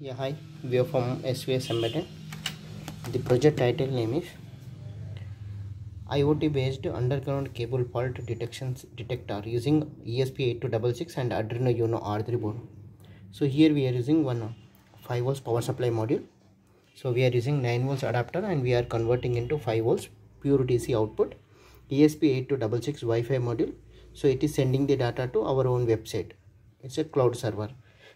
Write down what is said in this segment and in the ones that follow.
Yeah, hi. We are from SVS Embedded. The project title name is IoT based underground cable fault detection detector using ESP8266 and Arduino Uno R3 board. So here we are using one uh, 5 volts power supply module. So we are using 9 volts adapter and we are converting into 5 volts pure DC output ESP8266 Wi-Fi module. So it is sending the data to our own website. It's a cloud server.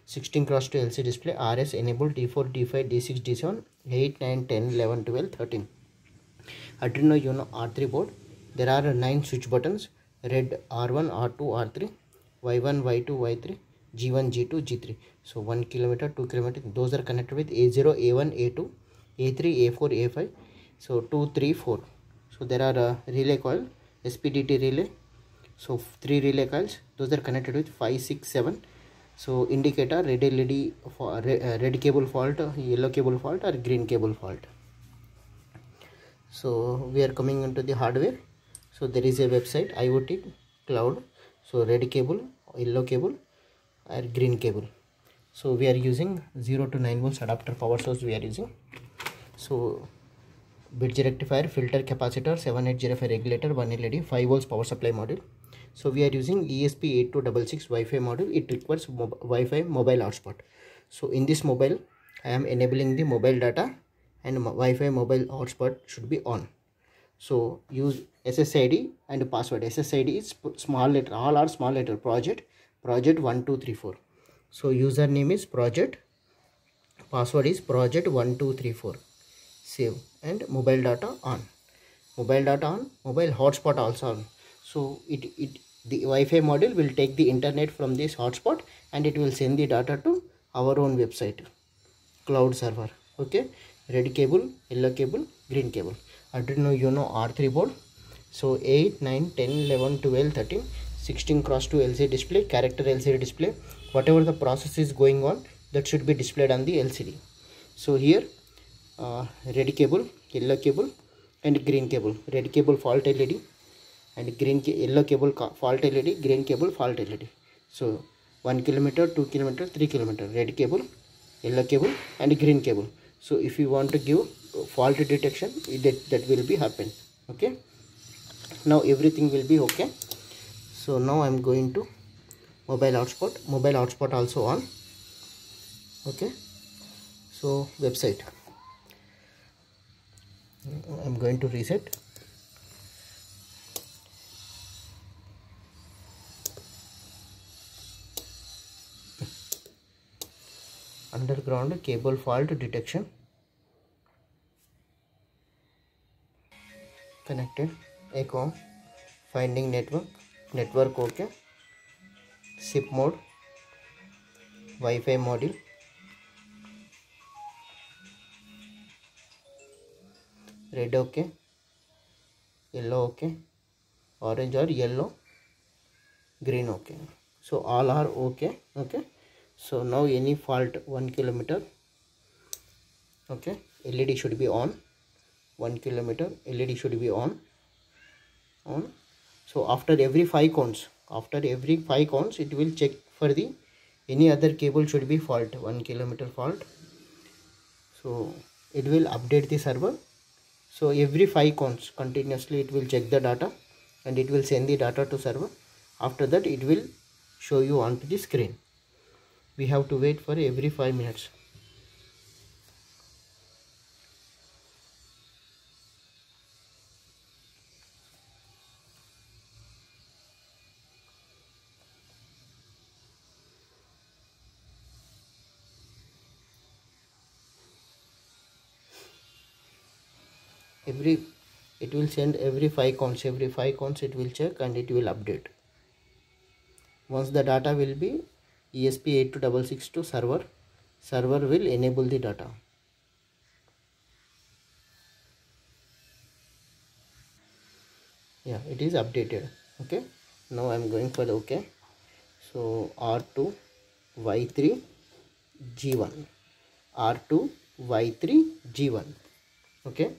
16 cross two LC display R S enable D four D five D six D seven eight nine ten eleven twelve thirteen अड्रीनो Uno R three board there R nine switch button red R one R two R three Y one Y two Y three G one G two G three so one kilometre two kilometre those are connected with A zero A one A two A three A four A five so two three four so there are relay call S P D T relay so three relay calls those are connected with five six seven so indicator red led for uh, red cable fault yellow cable fault or green cable fault. So we are coming into the hardware. So there is a website iot cloud. So red cable yellow cable or green cable. So we are using 0 to 9 volts adapter power source we are using. So bridge rectifier filter capacitor 7805 regulator 1 led 5 volts power supply module so we are using ESP8266 Wi-Fi module. It requires mob Wi-Fi mobile hotspot. So in this mobile, I am enabling the mobile data and Wi-Fi mobile hotspot should be on. So use SSID and password. SSID is small letter. All are small letter. Project project one two three four. So username is project. Password is project one two three four. Save and mobile data on. Mobile data on. Mobile hotspot also on so it, it the Wi-Fi module will take the internet from this hotspot and it will send the data to our own website. Cloud server okay? Red cable yellow cable green cable. Arduino Uno R3 board. So 8 9 10 11 12 13 16 cross 2 LCD display character LCD display. Whatever the process is going on that should be displayed on the LCD so here uh, red cable yellow cable and green cable. Red cable fault LED and green yellow cable fault LED, green cable fault LED. So 1 kilometer, 2 kilometer, 3 kilometer, red cable, yellow cable and green cable. So if you want to give fault detection, that, that will be happen. Okay. Now everything will be okay. So now I am going to mobile hotspot. Mobile hotspot also on. Okay. So website. I am going to reset. Underground cable fault detection. Connected echo finding network network okay SIP mode Wi-Fi module. Red okay yellow okay orange or yellow green okay so all are okay okay so now any fault 1 kilometer okay led should be on. 1 kilometer led should be on. On. So after every 5 counts after every 5 counts it will check for the any other cable should be fault 1 kilometer fault. So it will update the server. So every 5 counts continuously it will check the data and it will send the data to server. After that it will show you onto the screen we have to wait for every 5 minutes. Every it will send every 5 counts. Every 5 counts it will check and it will update. Once the data will be ESP8266 to server. Server will enable the data. Yeah, it is updated. Okay. Now I am going for the OK. So R2 Y3 G1 R2 Y3 G1 okay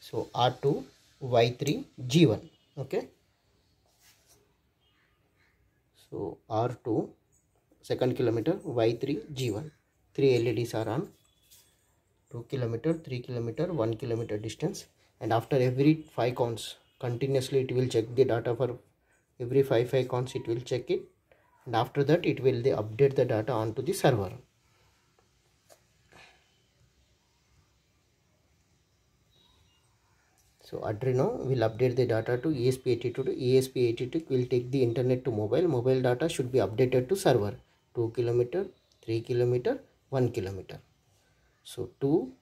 so R2 Y3 G1 okay so R2 second kilometer Y3 G1 three leds are on. 2 kilometer 3 kilometer 1 kilometer distance. And after every 5 counts continuously it will check the data for every 5 5 counts it will check it. And after that it will they update the data onto the server. So Arduino will update the data to ESP82 ESP82 will take the internet to mobile. Mobile data should be updated to server 2 kilometer 3 kilometer 1 kilometer. So 2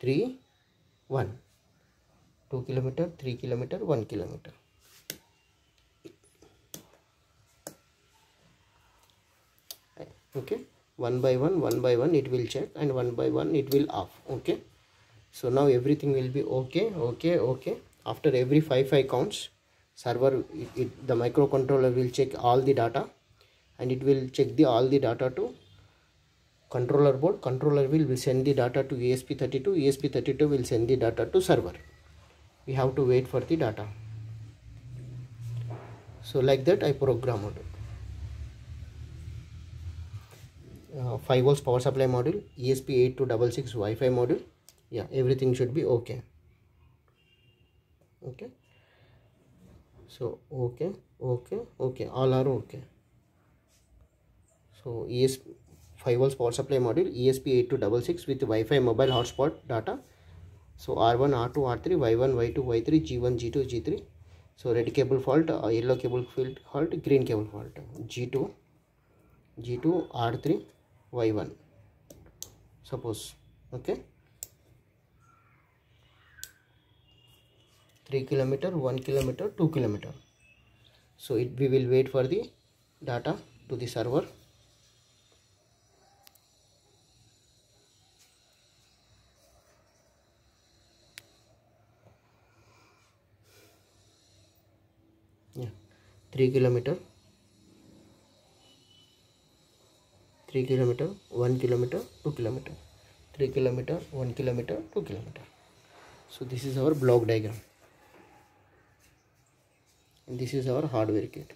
3 1 2 kilometer 3 kilometer 1 kilometer. Okay. One by one one by one it will check and one by one it will off. Okay. So now everything will be okay okay okay. After every 5 5 counts server it, it, the microcontroller will check all the data and it will check the all the data to controller board. Controller will, will send the data to esp32 esp32 will send the data to server. We have to wait for the data. So like that i programmed uh, 5 volts power supply module esp8266 wi-fi module. Yeah everything should be okay. Okay? So okay okay okay. All are okay so es 5 volts power supply module esp8266 with wi-fi mobile hotspot data so r1 r2 r3 y1 y2 y3 g1 g2 g3 so red cable fault uh, yellow cable field fault green cable fault g2 g2 r3 y1 suppose okay 3 kilometer 1 kilometer 2 kilometer so it we will wait for the data to the server three kilometre three kilometre one kilometre two kilometre three kilometre one kilometre two kilometre so this is our block diagram this is our hardware kit